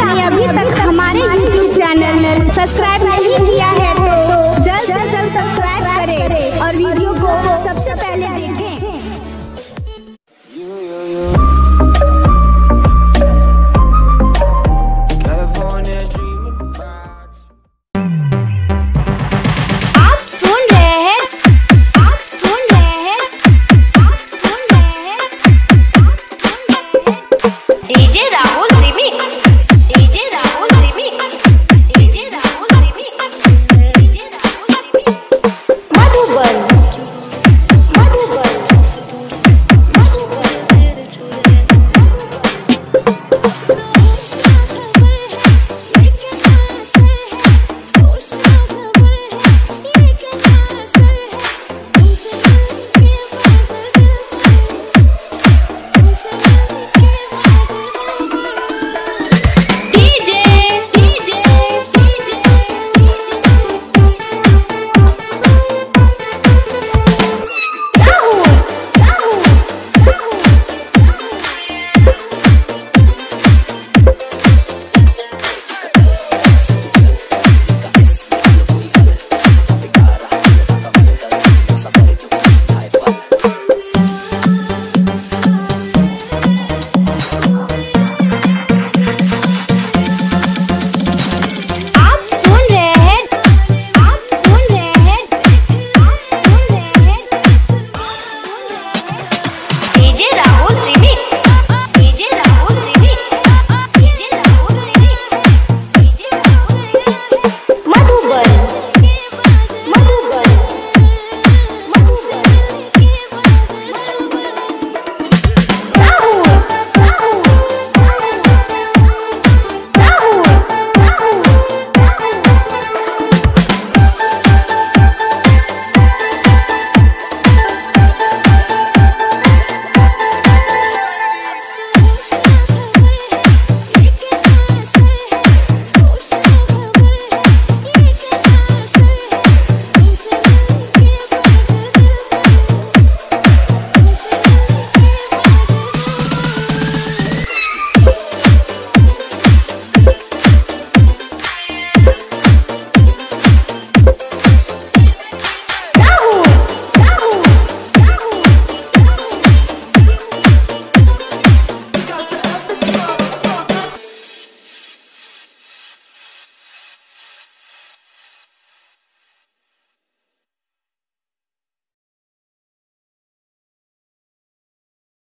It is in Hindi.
आपने अभी तक हमारे यूट्यूब चैनल सब्सक्राइब